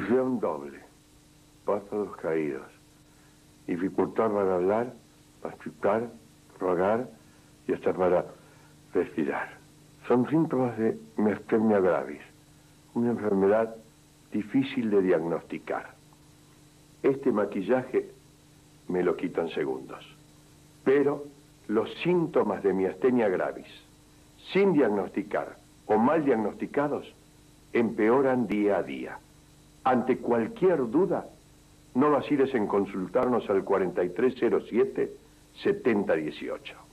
Visión doble, párpados caídos, dificultad para hablar, masticar, rogar y hasta para respirar. Son síntomas de miastenia gravis, una enfermedad difícil de diagnosticar. Este maquillaje me lo quito en segundos. Pero los síntomas de miastenia gravis, sin diagnosticar o mal diagnosticados, empeoran día a día. Ante cualquier duda, no vaciles en consultarnos al 4307 7018.